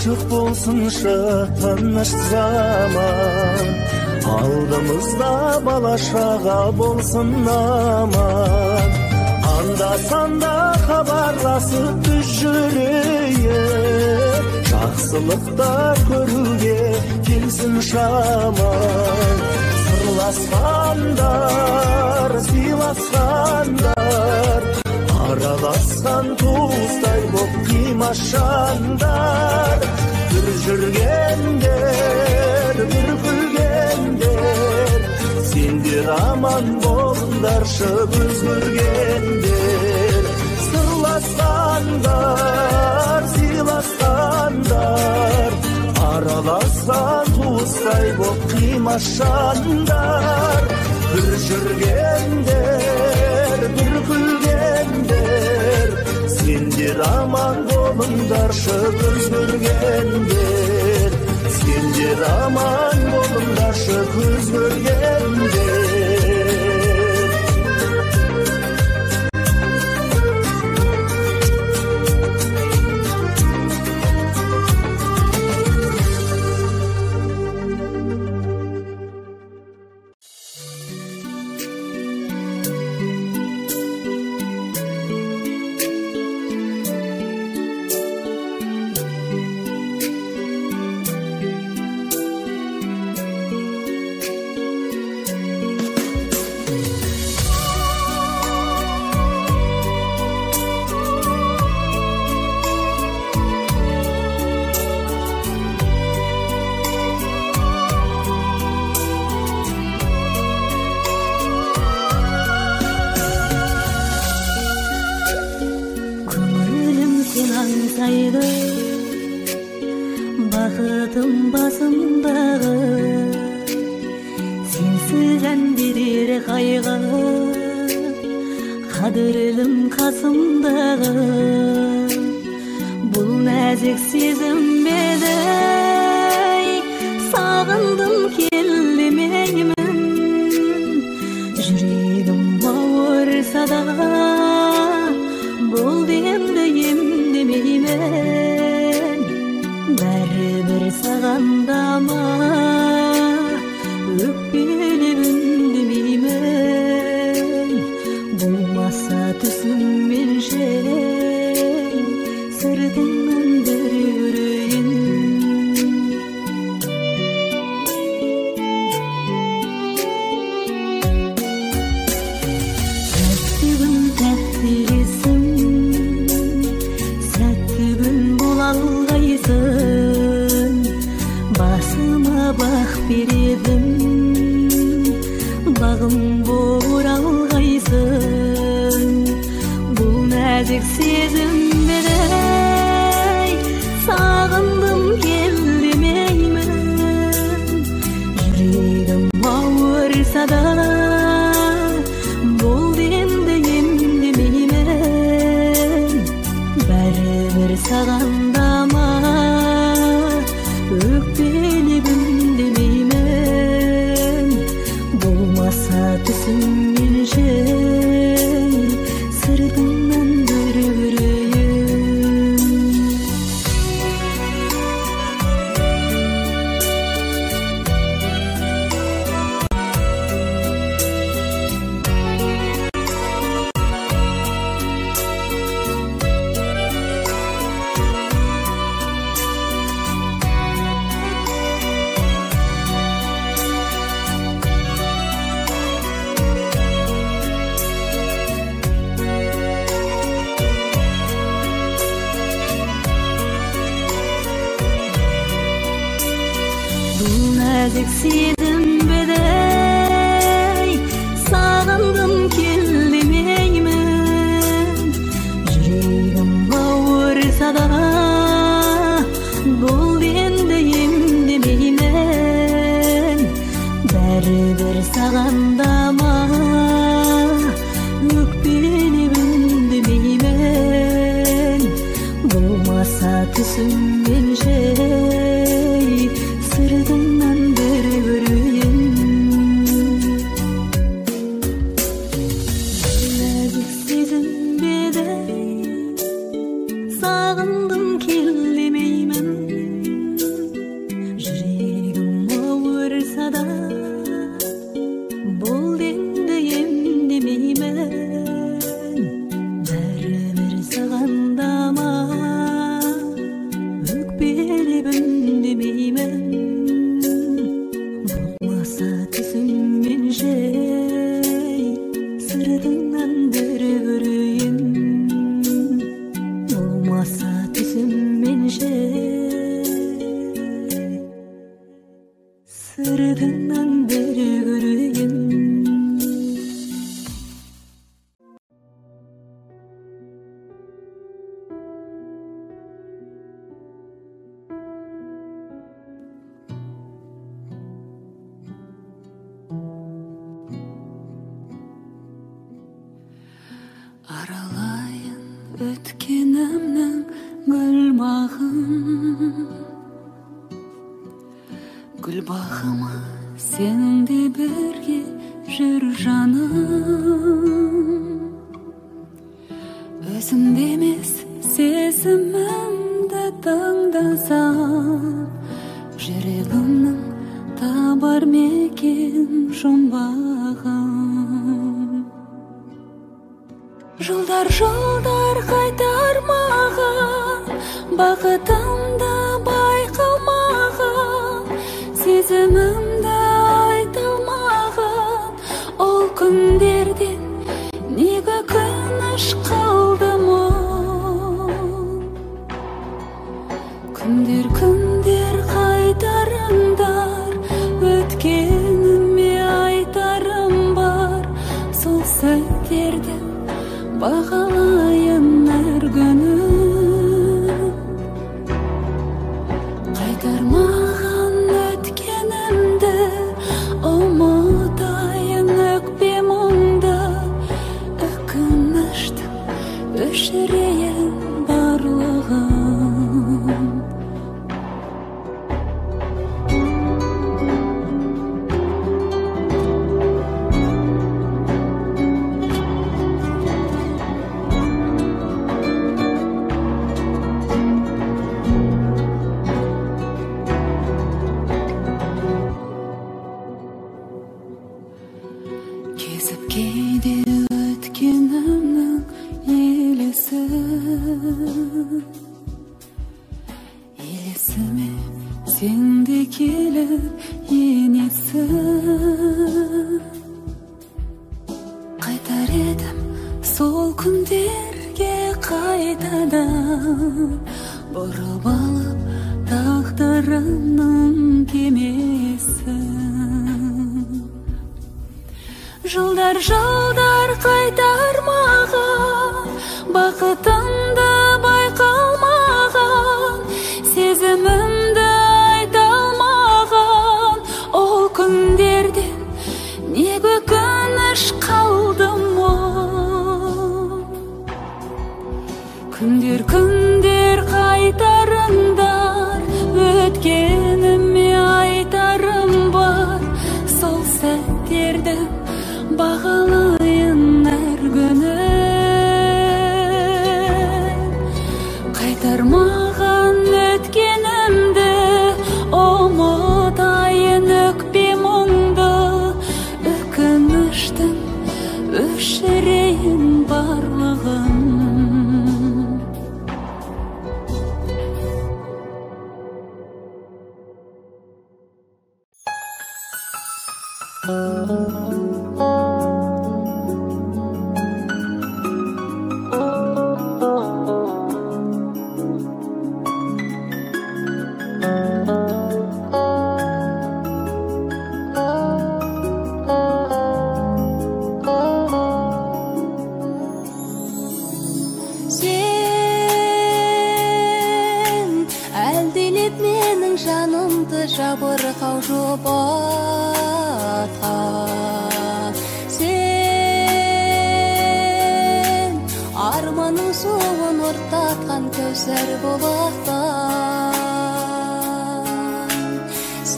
аспан ашық болсыншы тыныш заман алдымызда бала шаға болсын аман анда санда хабарласып біз жүрейік жақсылықтар көруге келсін шаман сырласқандар сыйласқандар араласқан туыстай боп қимашандар бір жүргендер бір күлгендер сендер аман болыңдаршы өзгергендер сырласқандар сыйласқандар араласқан туыстай боп қимашандар бір жүргендер сендер аман болыңдаршы өзгергендер сендер аман болыңдаршы көз көргендер ауырса да бұл демді емдемеймін бәрібір саған дама өкпелеп үндемеймін болмаса түсіммен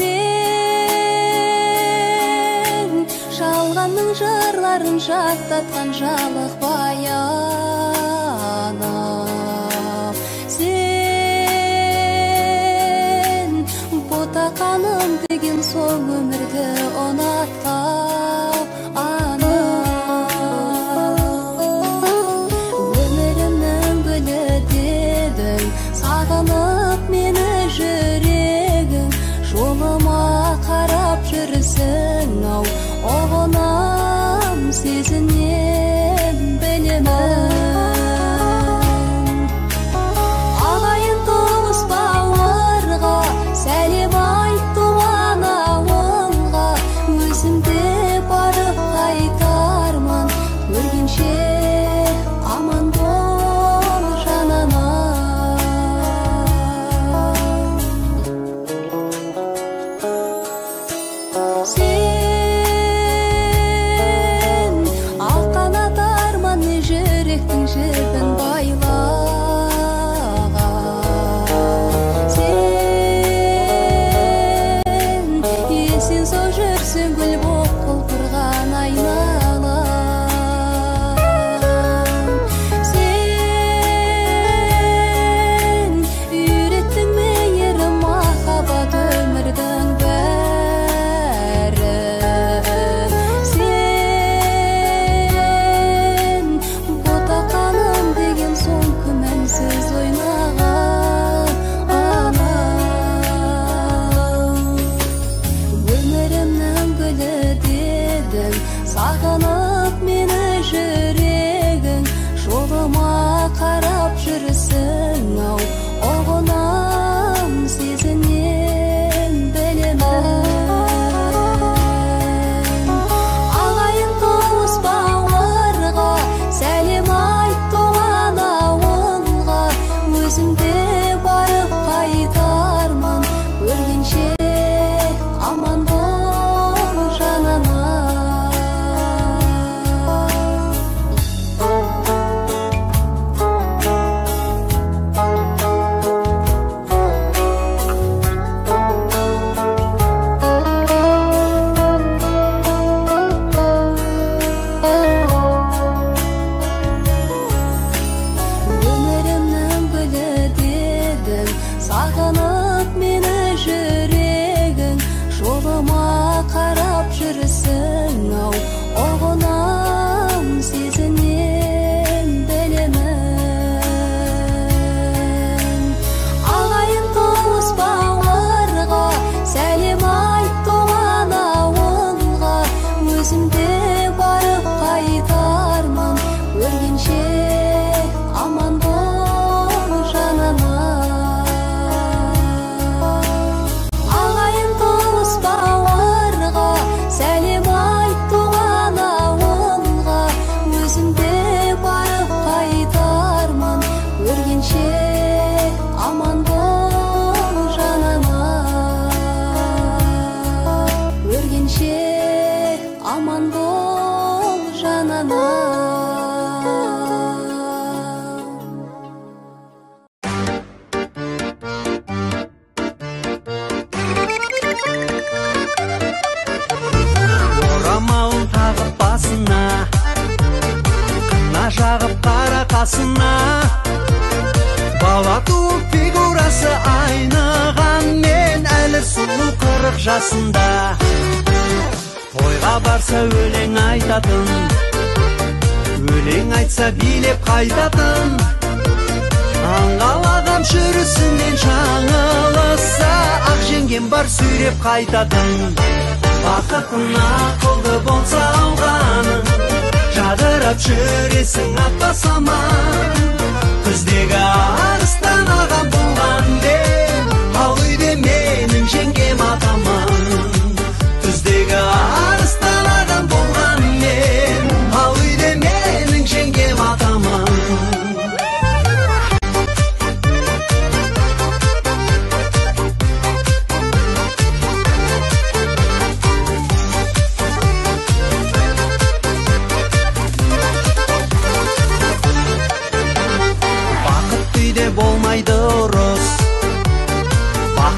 сен жалғанның жырларын жаттатқан жалық баянам. сен ботақаным деген соң өмірді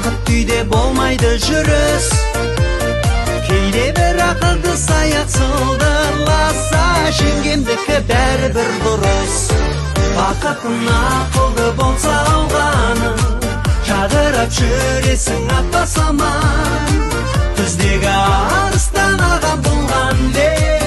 бақыт үйде болмайды жүріс. Кейде бір ақылды саяқ сылдырласа жеңгемдікі бәрібір дұрыс. Бақытың ақылды болса алғаның жадырап жүресің аппақ саман түздегі арыстан ағам болған деп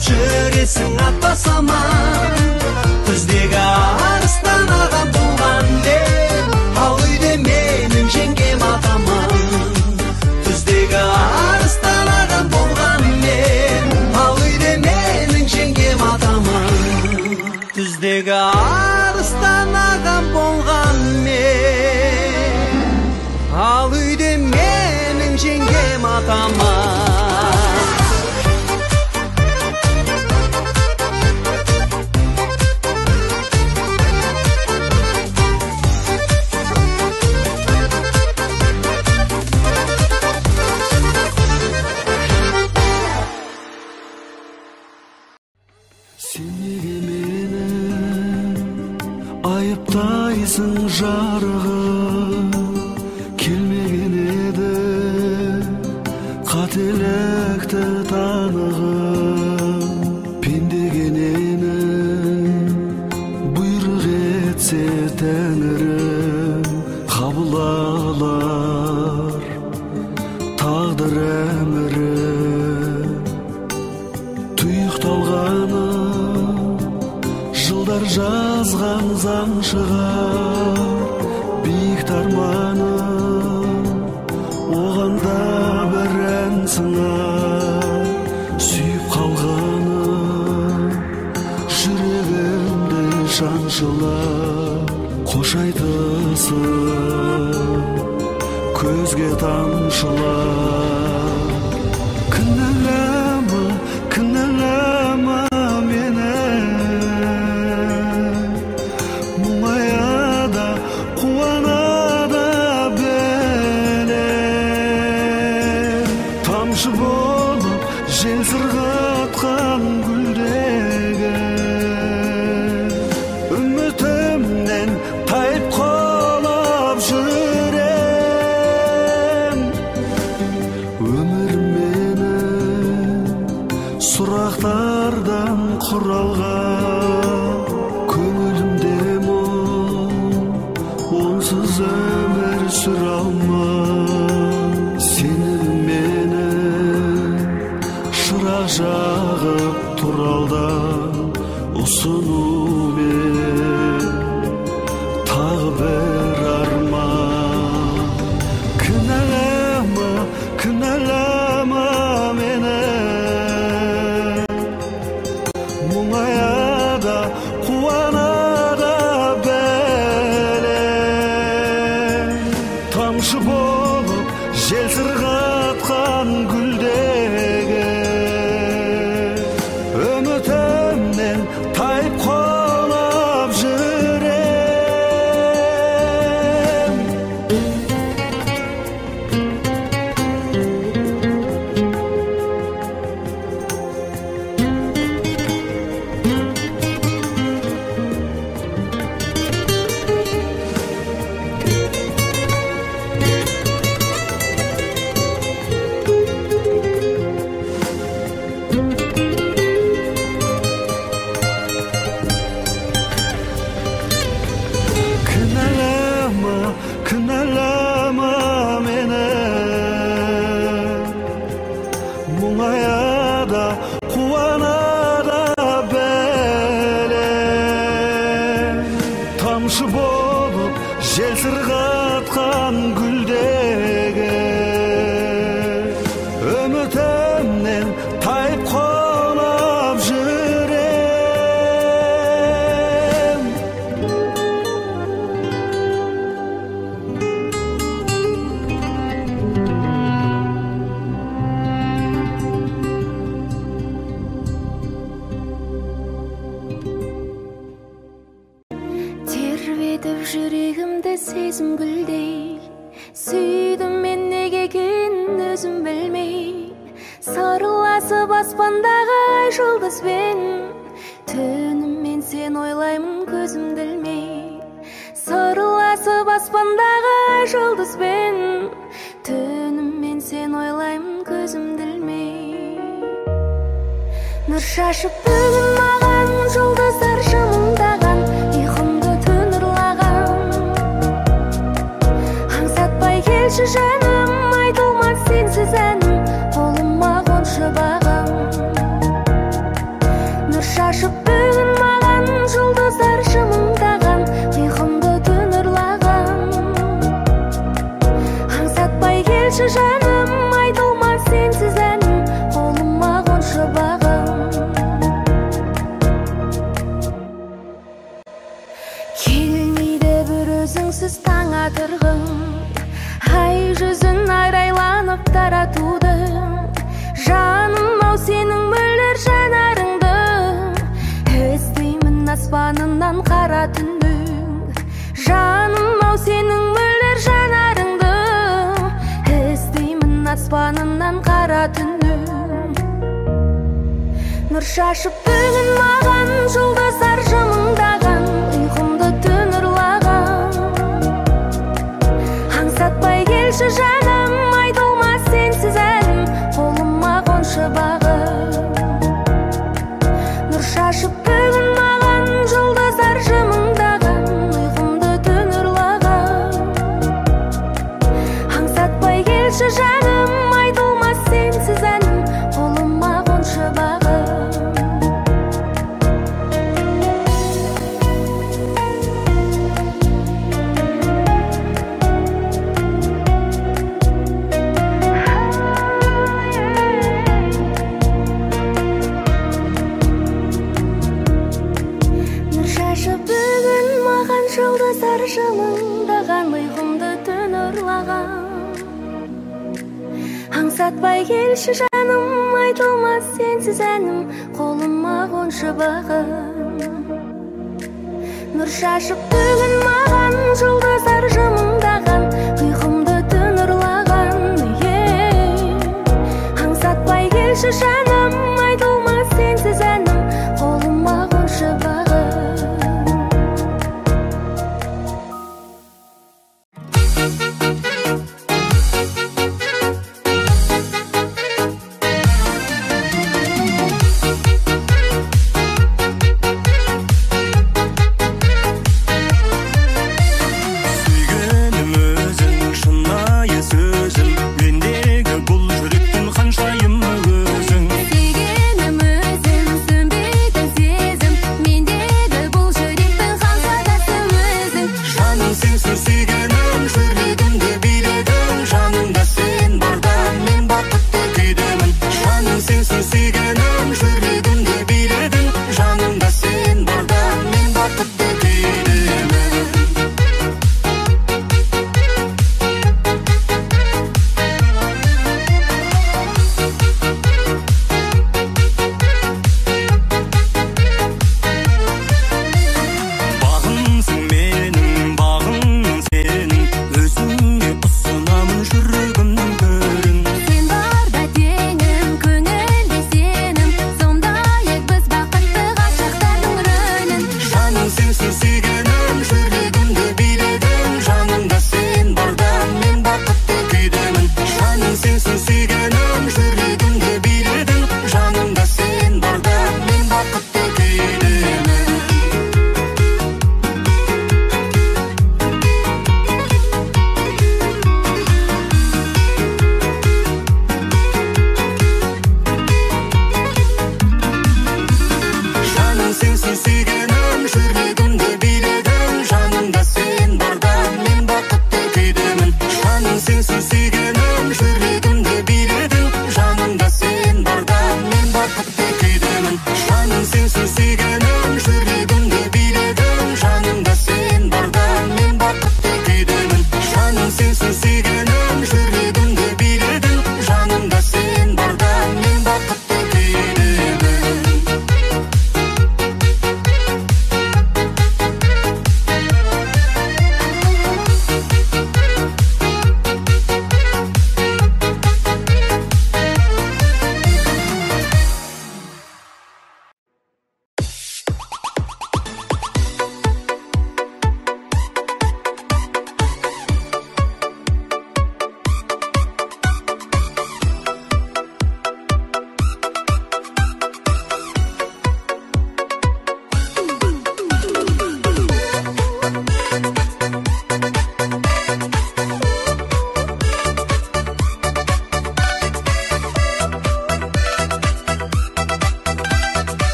жүресің ата саман күздегі арыстан ағам туған деп ал үйде менің жеңгем атаман біздегі арыстан ағам болған мен ал үйде менің жеңгем атаман біздегі арыстан ағам болған мен ал үйде менің жеңгем атаман шайтысы көзге тамшылар бір жылыңдаған ұйқымды түн ұрлаған. Аңсатпай келші жаным айтылмас сенсіз әнім қолыма қоншы бағым нұр шашып бүгін маған жұлдыздар жымыңдаған ұйқымды түн ұрлаған. Е аңсатпай келші жаным Sensiz gönlüm şürri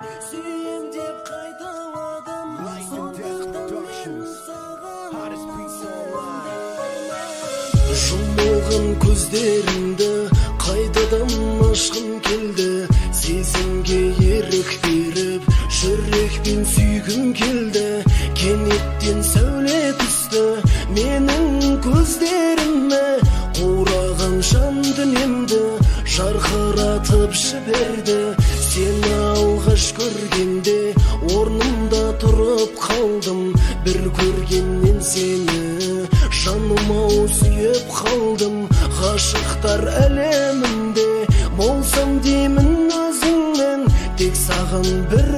сүйем деп қайта сондықтан мен саған жұмылған көздерімді қайдадан ашқым келді сезімге ерік беріп жүрекпен сүйгім келді кенеттен сәуле құшақтар әлемінде болсам деймін өзіңмен тек саған бір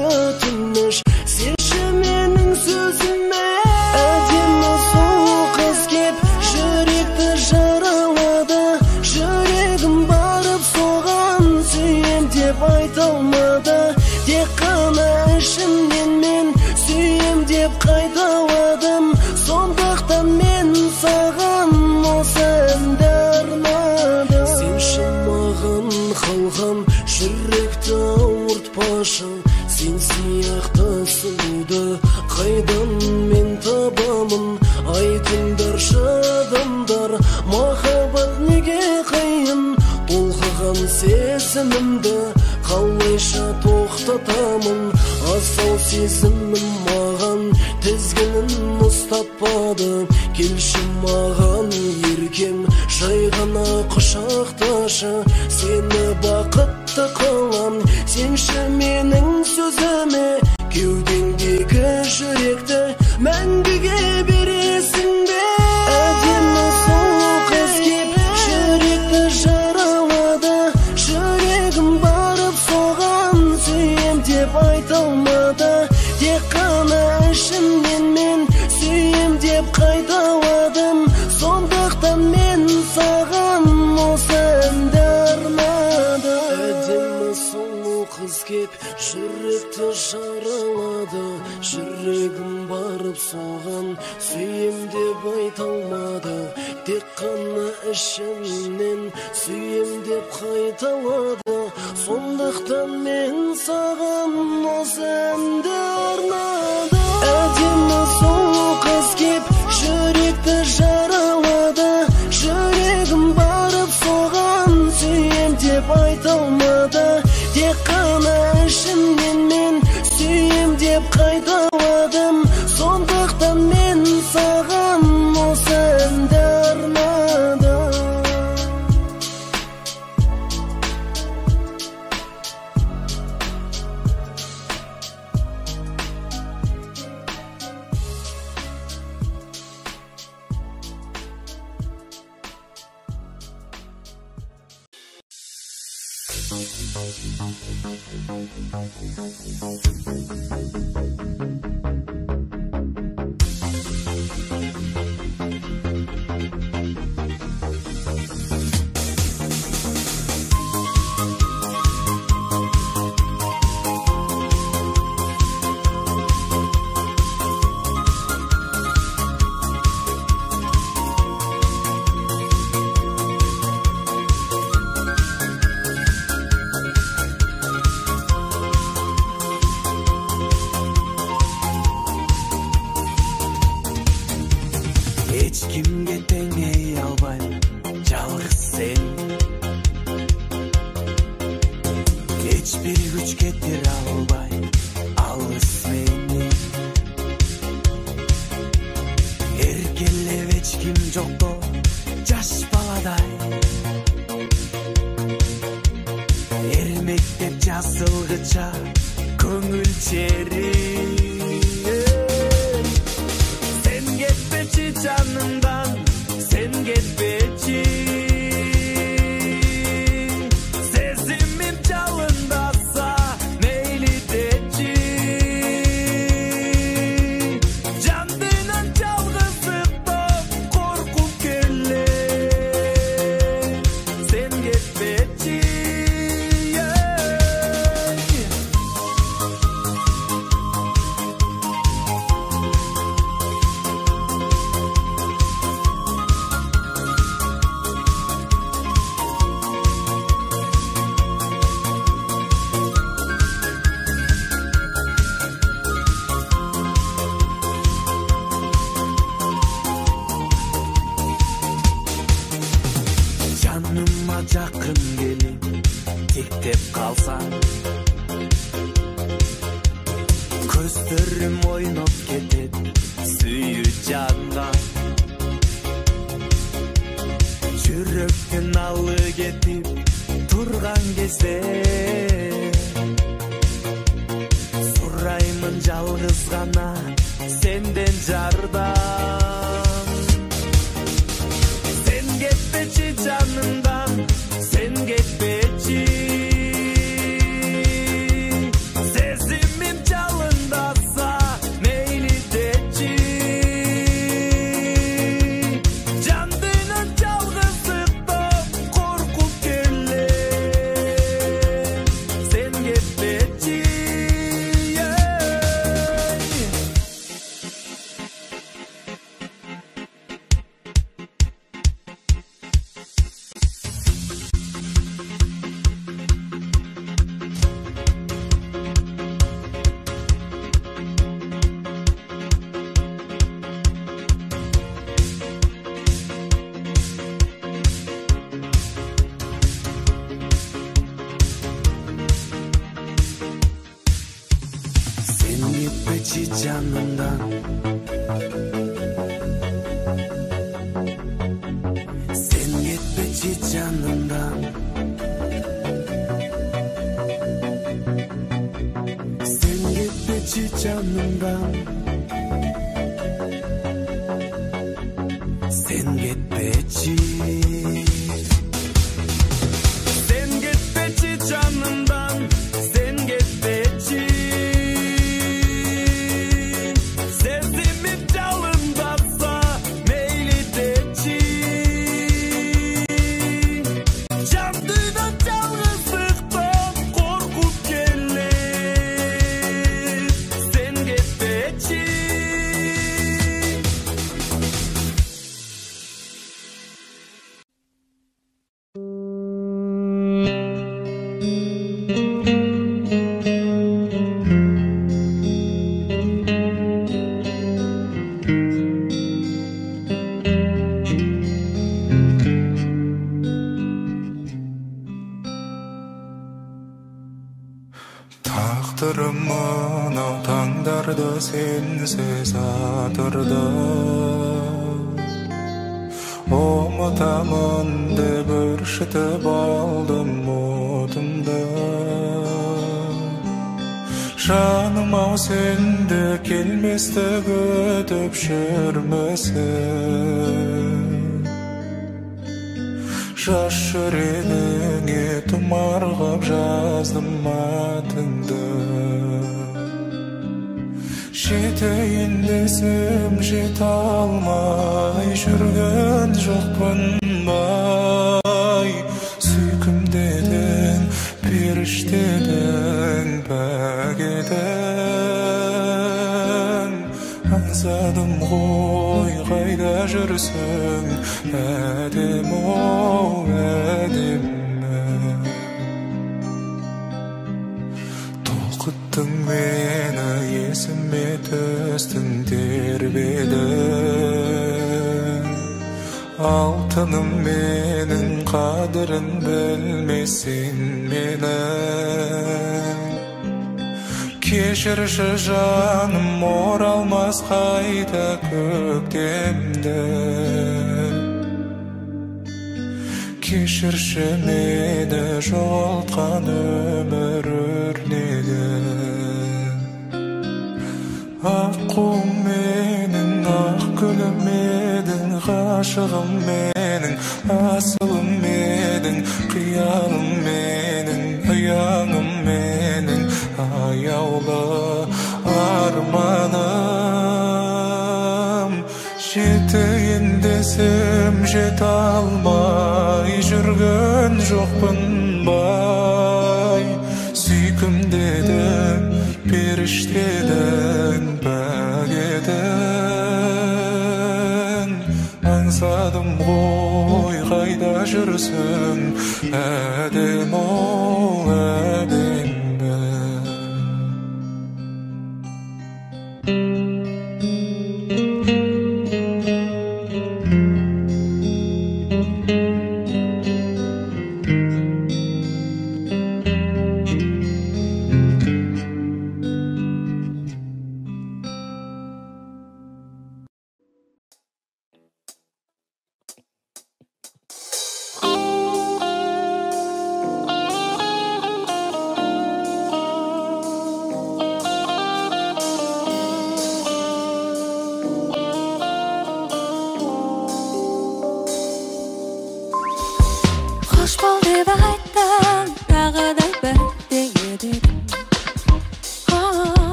je le seum.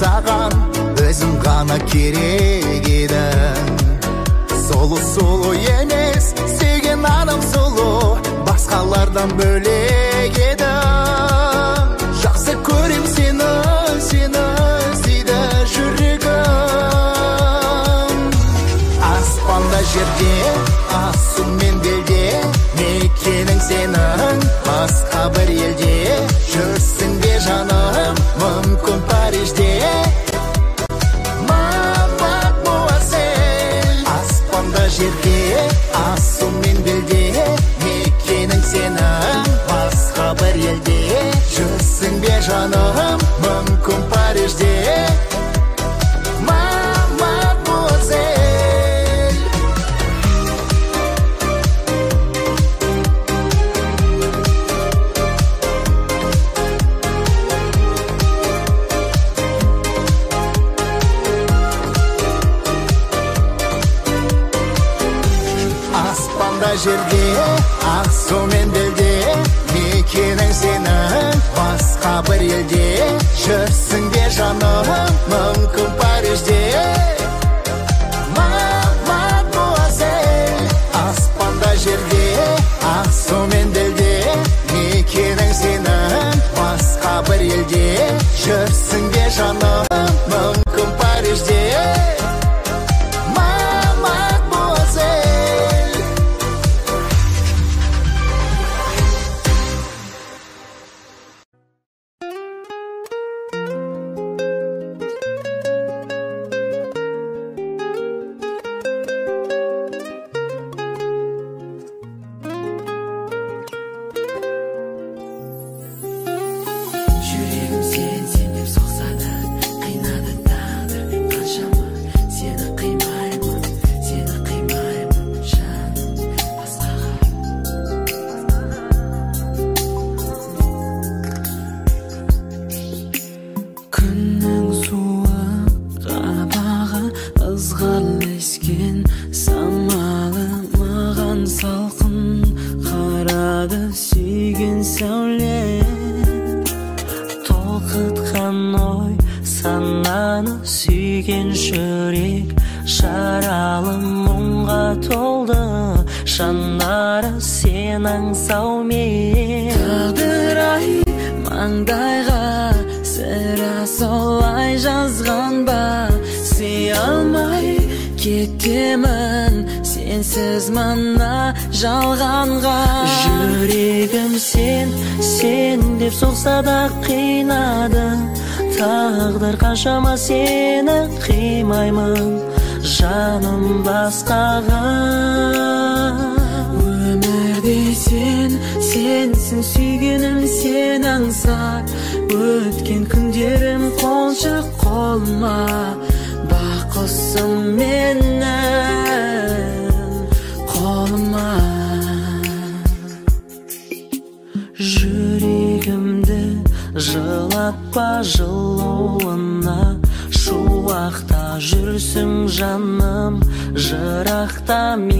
саған өзім ғана керек еді. Сұлу сұлу емес сүйген адам сұлу басқалардан бөлек еді. Жақсы көрем сені сені іздейді жүрегім. Аспанда жерде асу мен белде мекенің сенің басқа бір елде. 心 жаным жырақта мен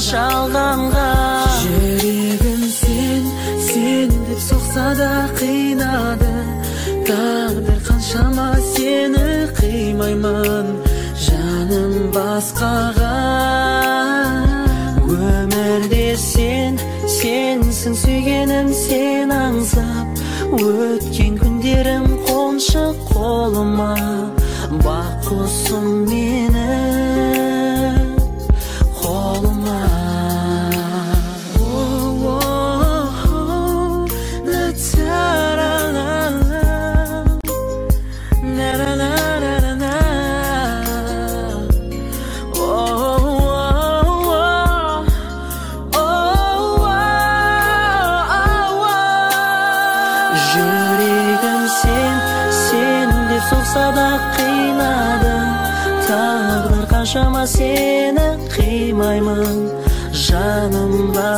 жалғанға. жүрегім сен сен деп соқса да қинады. Тағдыр қаншама сені қимаймын жаным басқаға. өмірде сен сенсің сүйгенім сен аңсап. өткен күндерім қоншы қолыма. Бақ құсым менің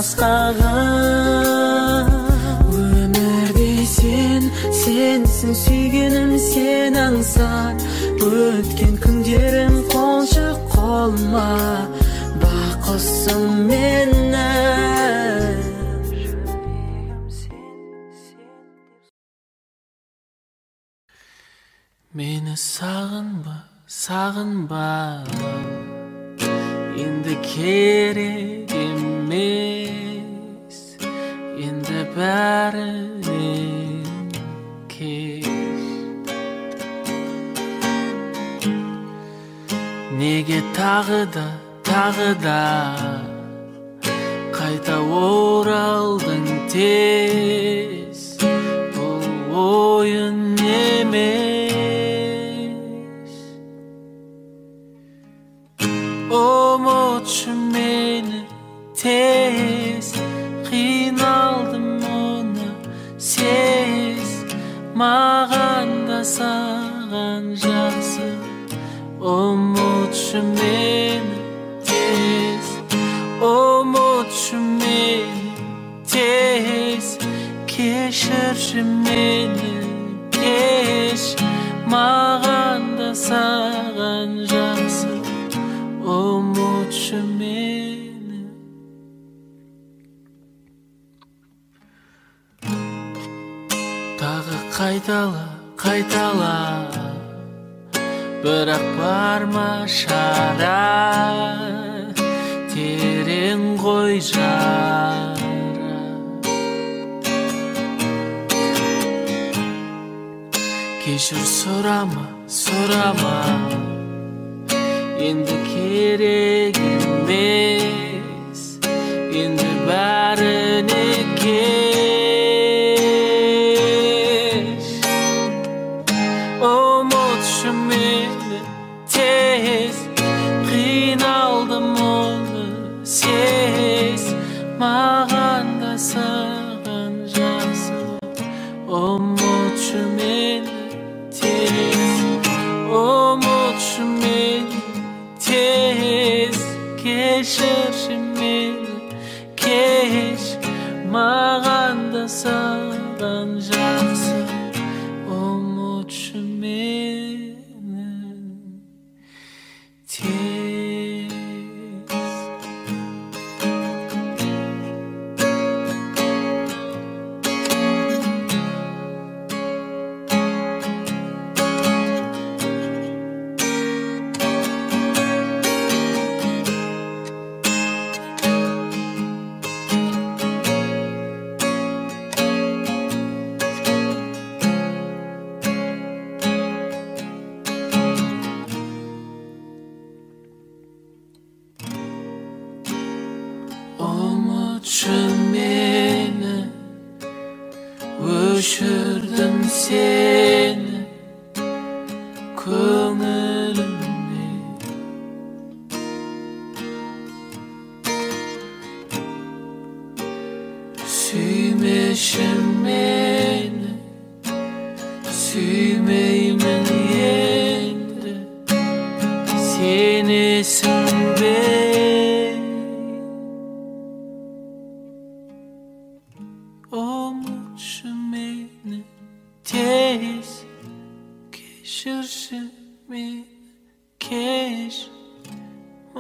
басқаға. Өмірде сен сенсің сүйгенім сен аңсап өткен күндерім қоншы қолыма бақ құсым мені мені сағынба сағынба. Енді керек емес. Бәрінен кеш неге тағы да тағы да қайта оралдың тез бұл ойын емес ұмытшы мені тез маған да саған жақсы ұмытшы мені тез ұмытшы мені тез кешірші мені кеш маған да саған жақсы қайтала қайтала. Бірақ бар ма шара. Терең ғой жара. Кешір сұрама сұрама. Енді керек емес. Енді бәріне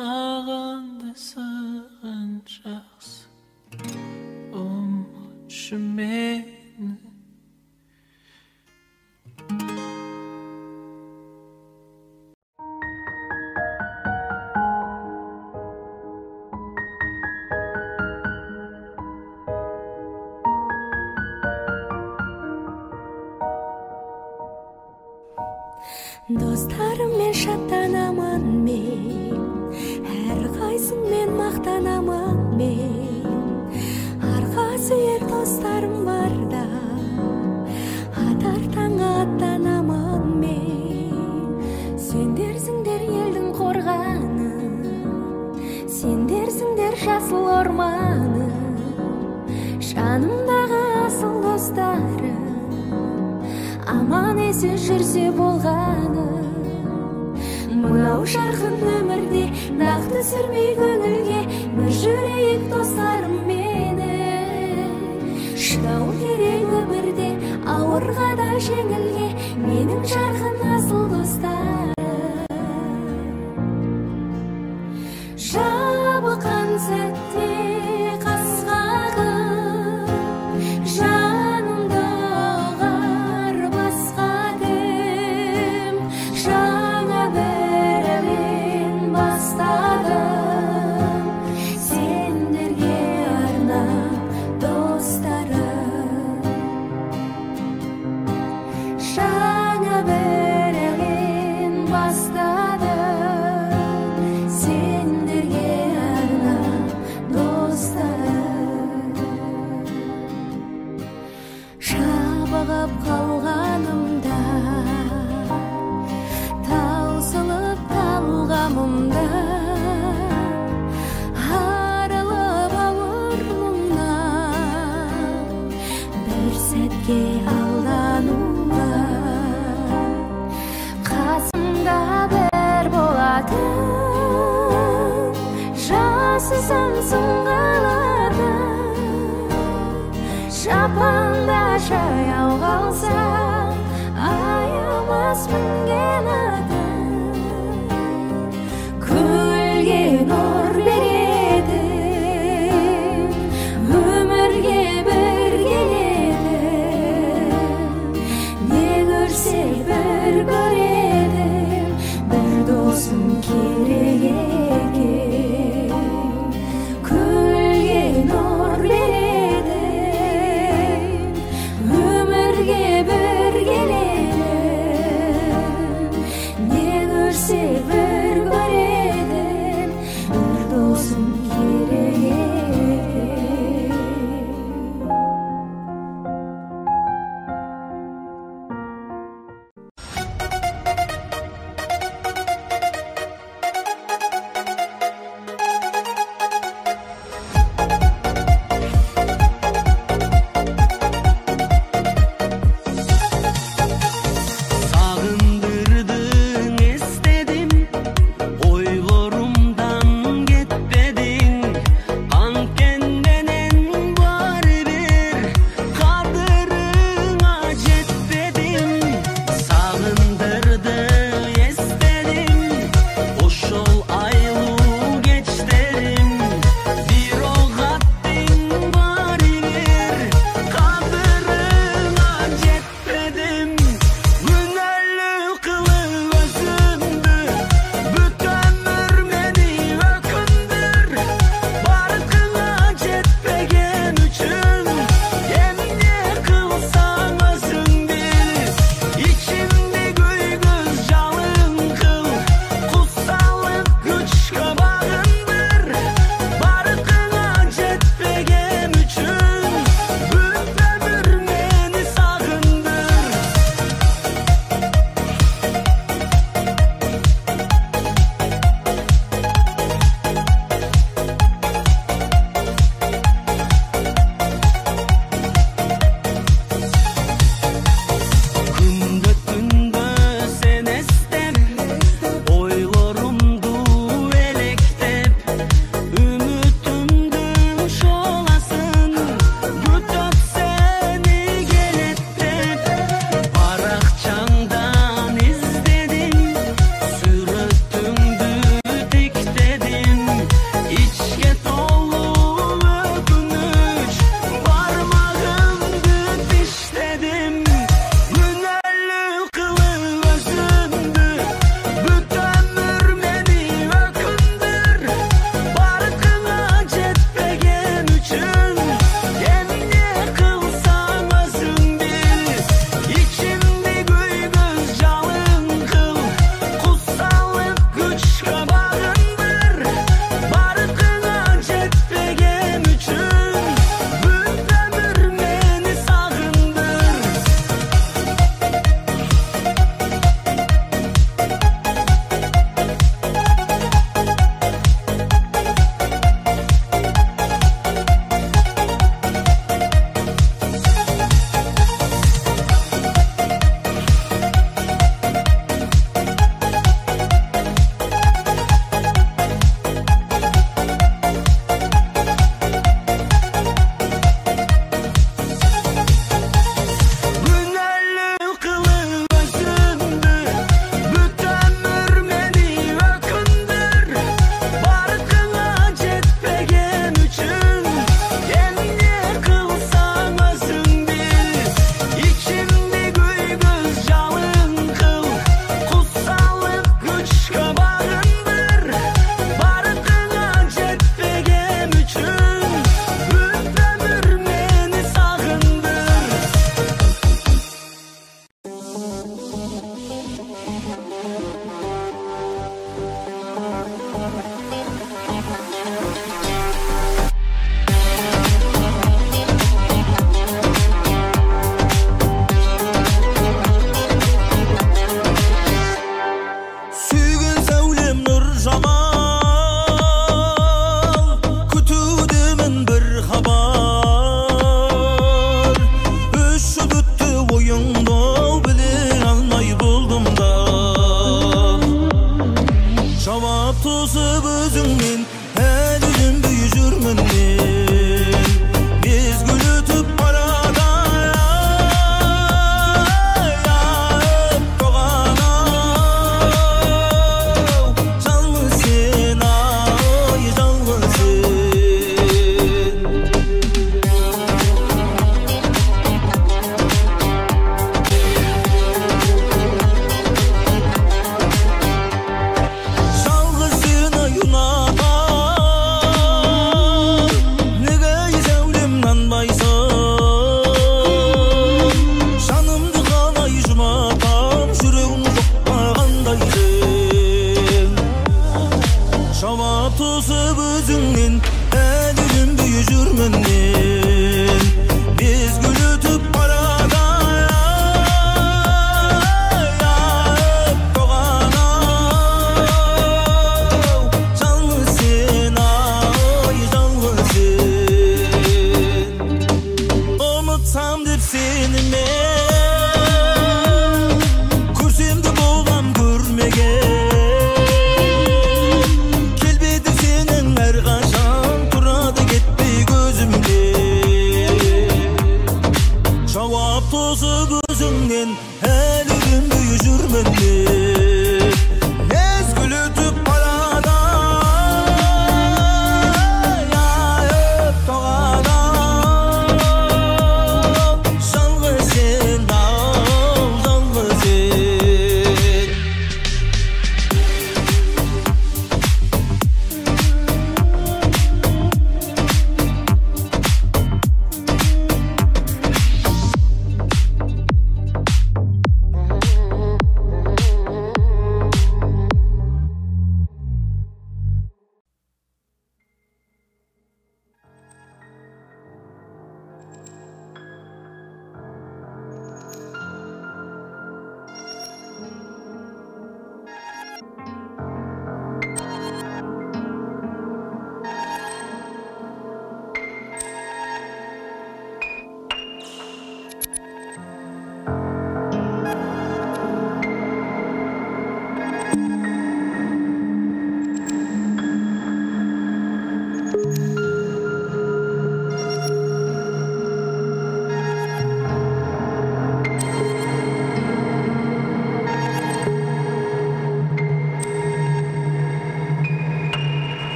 маған да саған жақсы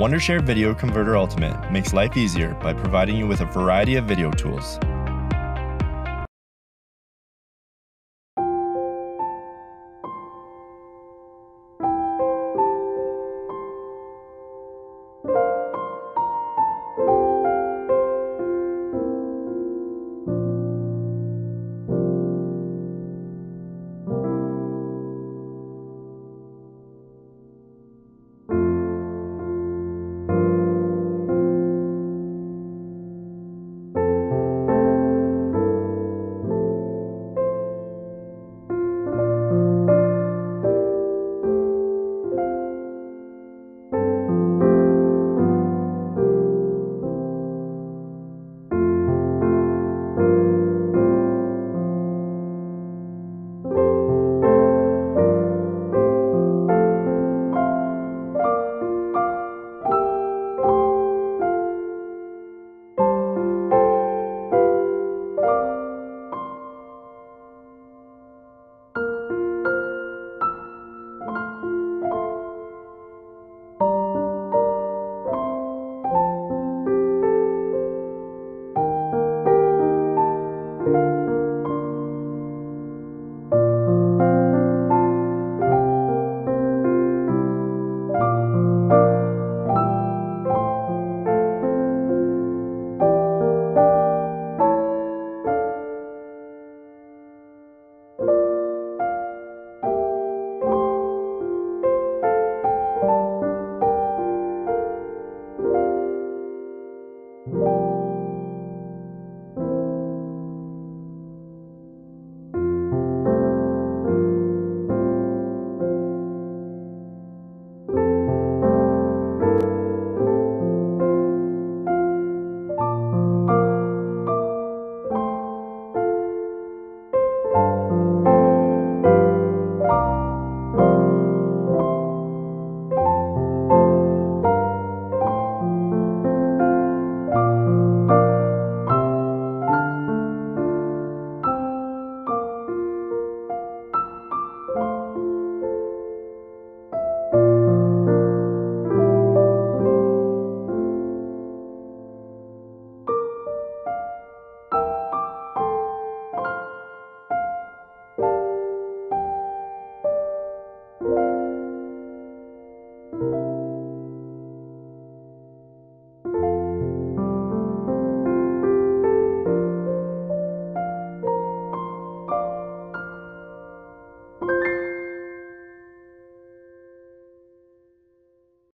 Wondershare Video Converter Ultimate makes life easier by providing you with a variety of video tools.